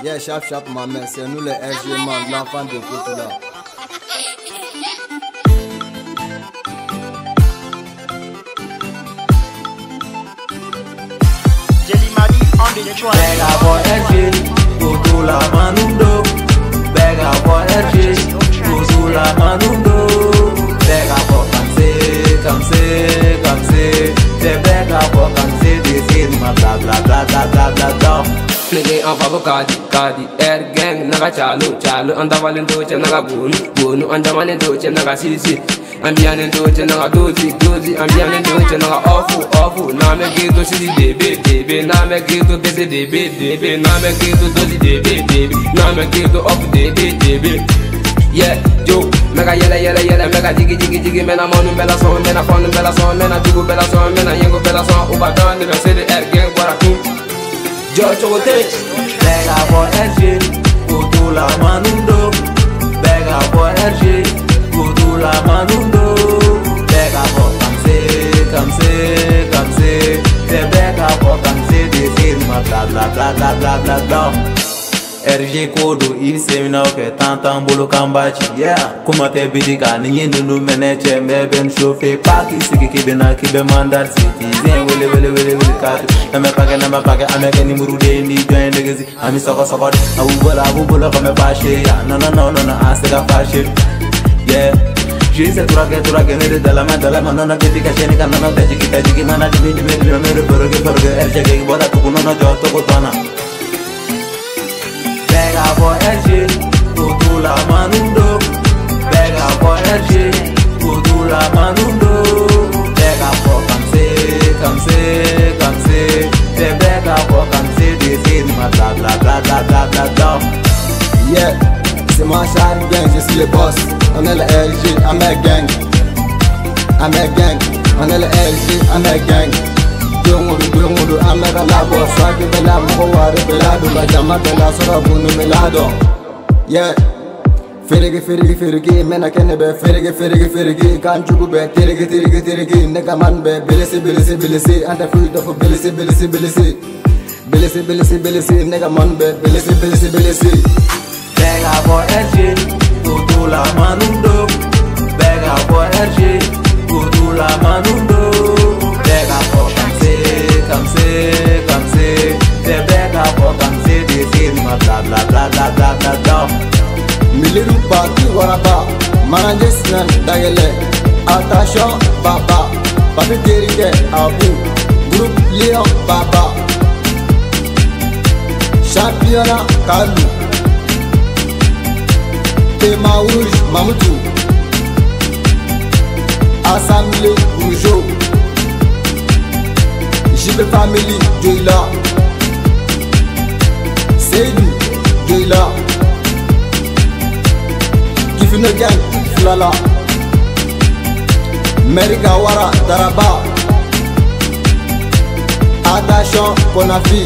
Yeah, chap, chap, ma mère, c'est nous les SG, l'enfant de Koutoula. Beg up for FG, Koutoula Manundo. Beg up for FG, Koutoula Manundo. Beg up for Kamse, Kamse, Kamse. They beg up for Kamse, they say, bla bla bla bla bla bla bla. Flige an fabo kadi, kadi Air gang naga chalo, chalo Anda valen doche naga bonu, bonu Anda malen doche naga sisi Ambiane doche naga dozi, dozi Ambiane doche naga ofu, ofu Na me gito sisi debe, debe Na me gito bese debe, debe Na me gito dozi debe, debe Na me gito ofu debe, debe Yeah, yo, mega yele yele yele, mega jigi jigi jigi, mena monu bella son, mena fonu bella son, mena jugu bella son, mena yengo bella son, uba dan, nigga say the air gang, Jochote, beg a bo enje, koutou la manundo. Beg a bo enje, koutou la manundo. Beg a bo kamse, kamse, kamse. Te beg a bo kamse, de sin ma bla bla bla bla bla bla bla. RG kodo i semina ke tantan bolo kambachi yeah kuma te bidiga ni yin nunu meneche me ben shofe paki sigi ki bena ki be mandar city zen wele wele wele wele ka na me pake na me pake ame ke ni muru de ni join de gezi ami soko soko de abu bola abu bola kame fashe ya no no no no no asega fashe yeah Jise turake turake nere dalama dalama nona kiti kasheni kana no teji kita jigi mana dimi dimi dimi mere boroge boroge RG ke boda tukuno no jo to kutana Manundo Beg for come say, come They beg for come say this is my blah blah blah blah blah blah blah Yeah, c'est moi Charlie Gang, je suis le boss. On est le LG, I'm a gang. I'm a gang, on est le LG, I'm a gang. Bunu milado Yeah. Ferigi, ferigi, ferigi, mena kene be ferigi, ferigi, ferigi Kan jugu be, tirigi, tirigi, tirigi Nigga man be, bilisi, bilisi, bilisi Anta free dofo, bilisi, bilisi, bilisi Bilisi, bilisi, bilisi Nigga man be, bilisi, bilisi, bilisi Bega for RG, Kutula Manundo. Bega for RG, Kutula Manundo. Bega for Kamse, Kamse, Kamse. They bega for Kamse, this is my bla bla bla bla bla bla. మిలిరు పాకి వరబా మన చేసిన డగలే ఆకాశ బాబా పది తేరిగే ఆపు group Leo బాబా షాపియోన కాలు తేమా ఊజ్ మమతు Assemblée Bourgeois, j'ai famille de là. Filala Merika Wara Daraba. Attention Konafi